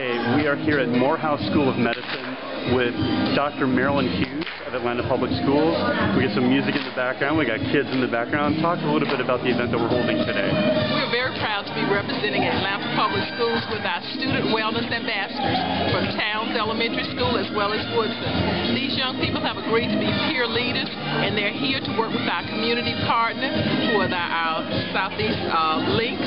We are here at Morehouse School of Medicine with Dr. Marilyn Hughes of Atlanta Public Schools. We get some music in the background. We got kids in the background. Talk a little bit about the event that we're holding today. We're very proud to be representing Atlanta Public Schools with our student wellness ambassadors from Towns Elementary School as well as Woodson. These young people have agreed to be peer leaders and they're here to work with our community partners, who are our Southeast uh, links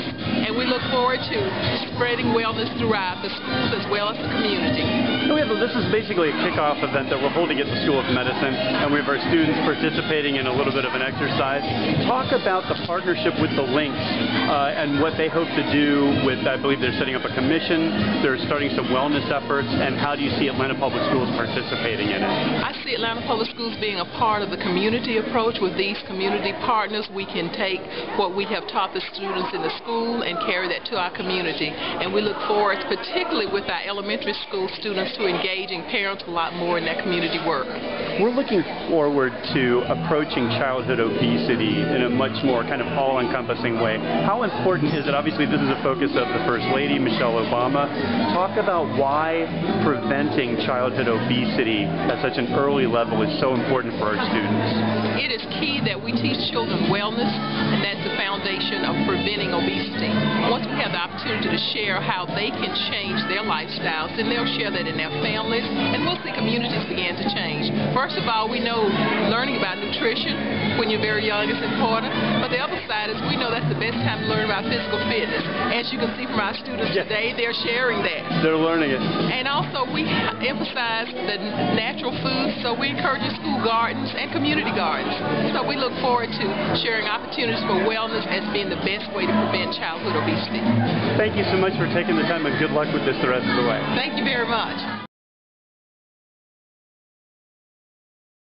forward to spreading wellness throughout the schools as well as the community. Have, this is basically a kickoff event that we're holding at the School of Medicine, and we have our students participating in a little bit of an exercise. Talk about the partnership with the Links uh, and what they hope to do with, I believe they're setting up a commission, they're starting some wellness efforts, and how do you see Atlanta Public Schools participating in it? I see Atlanta Public Schools being a part of the community approach. With these community partners, we can take what we have taught the students in the school and carry that to our community. And we look forward, particularly with our elementary school students, to engaging parents a lot more in that community work. We're looking forward to approaching childhood obesity in a much more kind of all-encompassing way. How important is it? Obviously, this is a focus of the First Lady, Michelle Obama. Talk about why preventing childhood obesity at such an early level is so important for our students. It is key that we teach children wellness, and that's the foundation of preventing obesity. Once we have the opportunity to share how they can change their lifestyles, then they'll share that in their families, and we'll see communities begin to change. First of all, we know learning about nutrition when you're very young is important, but the other side is we know that's the best time to learn about physical fitness. As you can see from our students yeah. today, they're sharing that. They're learning it. And also, we emphasize the natural foods, so we encourage school gardens and community gardens. So we look forward to sharing opportunities for wellness as being the best way to prevent childhood obesity. Thank you so much for taking the time and good luck with this the rest of the way. Thank you very much.